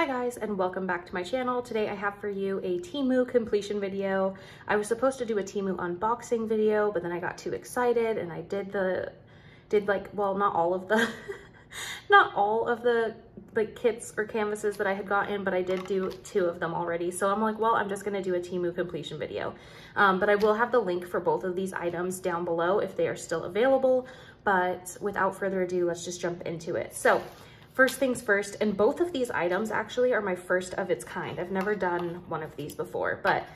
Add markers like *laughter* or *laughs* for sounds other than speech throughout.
Hi guys and welcome back to my channel. Today I have for you a Temu completion video. I was supposed to do a Temu unboxing video, but then I got too excited and I did the, did like, well, not all of the, *laughs* not all of the like kits or canvases that I had gotten, but I did do two of them already. So I'm like, well, I'm just gonna do a Temu completion video. Um, but I will have the link for both of these items down below if they are still available. But without further ado, let's just jump into it. So First things first, and both of these items actually are my first of its kind. I've never done one of these before, but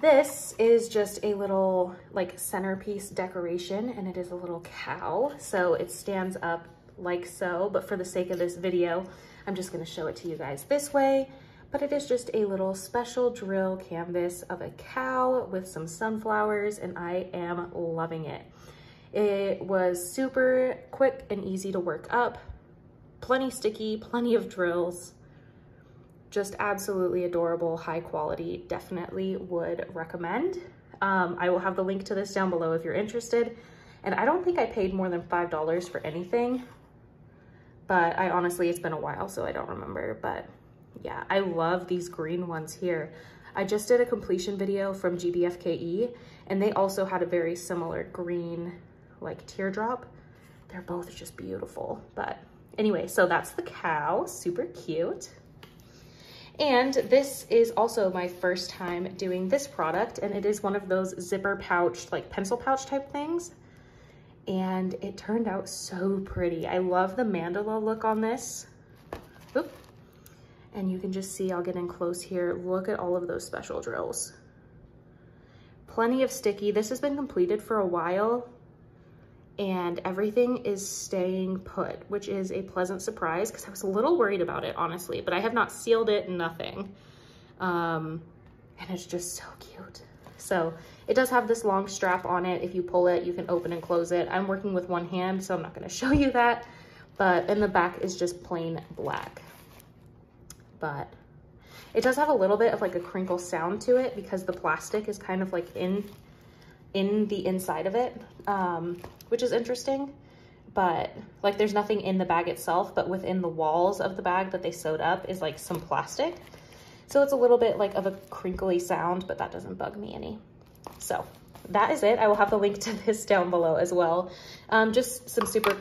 this is just a little like centerpiece decoration and it is a little cow. So it stands up like so, but for the sake of this video, I'm just gonna show it to you guys this way. But it is just a little special drill canvas of a cow with some sunflowers and I am loving it. It was super quick and easy to work up plenty sticky, plenty of drills, just absolutely adorable, high quality, definitely would recommend. Um, I will have the link to this down below if you're interested. And I don't think I paid more than $5 for anything, but I honestly, it's been a while, so I don't remember. But yeah, I love these green ones here. I just did a completion video from GBFKE, and they also had a very similar green, like teardrop. They're both just beautiful, but Anyway, so that's the cow, super cute. And this is also my first time doing this product and it is one of those zipper pouch, like pencil pouch type things. And it turned out so pretty. I love the mandala look on this. Oop. And you can just see, I'll get in close here. Look at all of those special drills. Plenty of sticky. This has been completed for a while and everything is staying put, which is a pleasant surprise because I was a little worried about it, honestly, but I have not sealed it, nothing. Um, and it's just so cute. So it does have this long strap on it. If you pull it, you can open and close it. I'm working with one hand, so I'm not gonna *laughs* show you that, but in the back is just plain black. But it does have a little bit of like a crinkle sound to it because the plastic is kind of like in in the inside of it, um, which is interesting. But like there's nothing in the bag itself, but within the walls of the bag that they sewed up is like some plastic. So it's a little bit like of a crinkly sound, but that doesn't bug me any. So that is it. I will have the link *laughs* to this down below as well. Um, just some super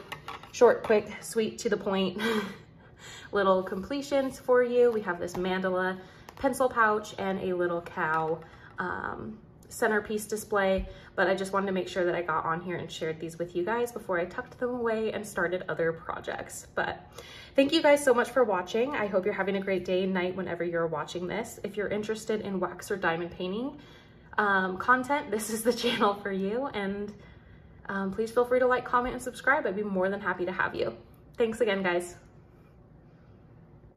short, quick, sweet, to the point *laughs* little completions for you. We have this mandala pencil pouch and a little cow um, centerpiece display, but I just wanted to make sure that I got on here and shared these with you guys before I tucked them away and started other projects. But thank you guys so much for watching. I hope you're having a great day and night whenever you're watching this. If you're interested in wax or diamond painting um, content, this is the *laughs* channel for you. And um, please feel free to like, comment, and subscribe. I'd be more than happy to have you. Thanks again, guys.